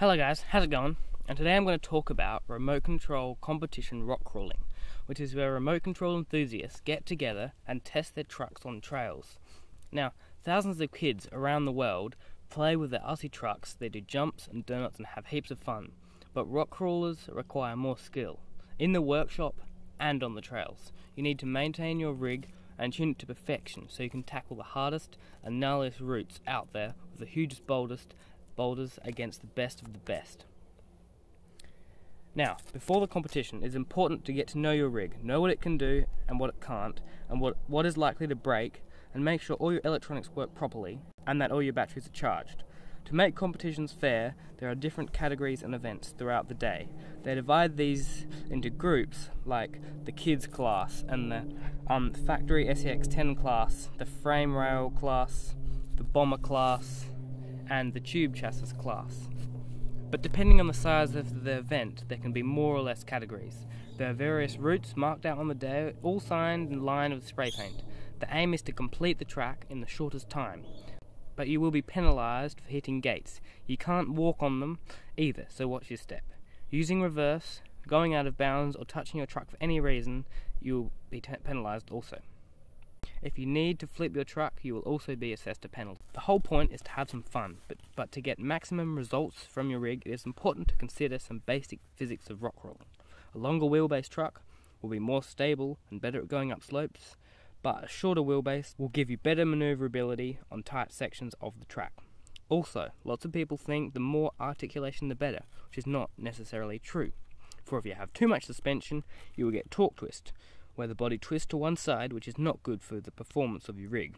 Hello guys, how's it going? And today I'm going to talk about remote control competition rock crawling, which is where remote control enthusiasts get together and test their trucks on trails. Now, thousands of kids around the world play with their RC trucks, they do jumps and donuts and have heaps of fun, but rock crawlers require more skill, in the workshop and on the trails. You need to maintain your rig and tune it to perfection so you can tackle the hardest and gnarliest routes out there with the hugest boldest boulders against the best of the best. Now, before the competition, it's important to get to know your rig, know what it can do and what it can't, and what, what is likely to break, and make sure all your electronics work properly and that all your batteries are charged. To make competitions fair, there are different categories and events throughout the day. They divide these into groups like the kids class and the um, factory SCX10 class, the frame rail class, the bomber class, and the tube chassis class. But depending on the size of the event, there can be more or less categories. There are various routes marked out on the day, all signed in line with spray paint. The aim is to complete the track in the shortest time. But you will be penalised for hitting gates. You can't walk on them either, so watch your step. Using reverse, going out of bounds, or touching your truck for any reason, you will be penalised also. If you need to flip your truck, you will also be assessed a penalty. The whole point is to have some fun, but, but to get maximum results from your rig, it is important to consider some basic physics of rock crawling. A longer wheelbase truck will be more stable and better at going up slopes, but a shorter wheelbase will give you better maneuverability on tight sections of the track. Also, lots of people think the more articulation the better, which is not necessarily true. For if you have too much suspension, you will get torque twist, where the body twists to one side, which is not good for the performance of your rig.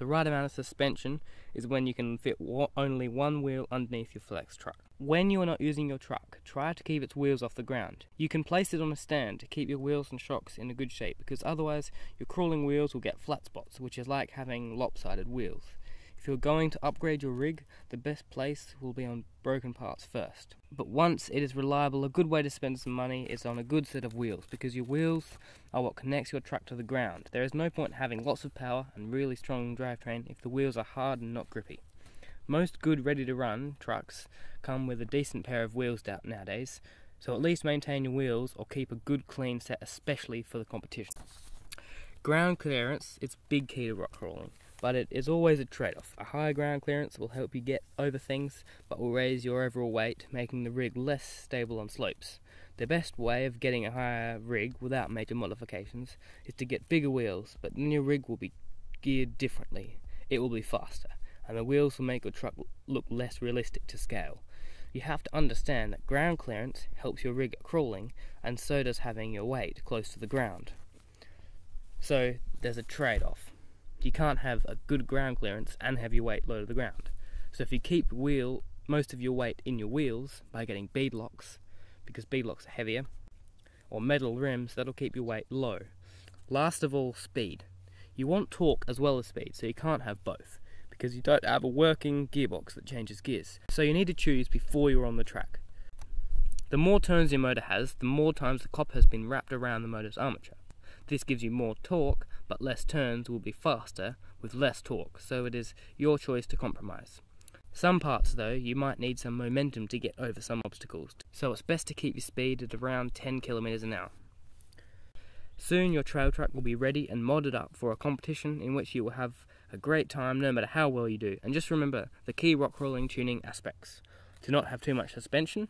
The right amount of suspension is when you can fit only one wheel underneath your flex truck. When you are not using your truck, try to keep its wheels off the ground. You can place it on a stand to keep your wheels and shocks in a good shape because otherwise your crawling wheels will get flat spots, which is like having lopsided wheels. If you're going to upgrade your rig, the best place will be on broken parts first. But once it is reliable, a good way to spend some money is on a good set of wheels, because your wheels are what connects your truck to the ground. There is no point having lots of power and really strong drivetrain if the wheels are hard and not grippy. Most good ready to run trucks come with a decent pair of wheels nowadays, so at least maintain your wheels or keep a good clean set especially for the competition. Ground clearance is big key to rock crawling but it is always a trade off. A higher ground clearance will help you get over things, but will raise your overall weight, making the rig less stable on slopes. The best way of getting a higher rig without major modifications is to get bigger wheels, but then your rig will be geared differently. It will be faster, and the wheels will make your truck look less realistic to scale. You have to understand that ground clearance helps your rig at crawling, and so does having your weight close to the ground. So there's a trade off you can't have a good ground clearance and have your weight low to the ground. So if you keep wheel most of your weight in your wheels by getting bead locks, because bead locks are heavier, or metal rims, that'll keep your weight low. Last of all, speed. You want torque as well as speed, so you can't have both, because you don't have a working gearbox that changes gears. So you need to choose before you're on the track. The more turns your motor has, the more times the copper has been wrapped around the motor's armature. This gives you more torque, but less turns will be faster with less torque, so it is your choice to compromise. Some parts, though, you might need some momentum to get over some obstacles, so it's best to keep your speed at around 10 km an hour. Soon your trail truck will be ready and modded up for a competition in which you will have a great time no matter how well you do. And just remember the key rock crawling tuning aspects to not have too much suspension,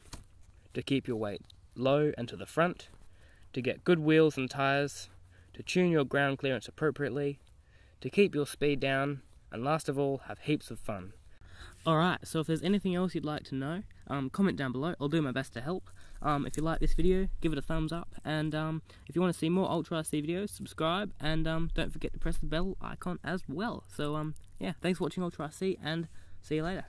to keep your weight low and to the front, to get good wheels and tyres, to tune your ground clearance appropriately, to keep your speed down, and last of all, have heaps of fun. Alright, so if there's anything else you'd like to know, um, comment down below. I'll do my best to help. Um, if you like this video, give it a thumbs up. And um, if you want to see more Ultra RC videos, subscribe. And um, don't forget to press the bell icon as well. So um, yeah, thanks for watching Ultra RC, and see you later.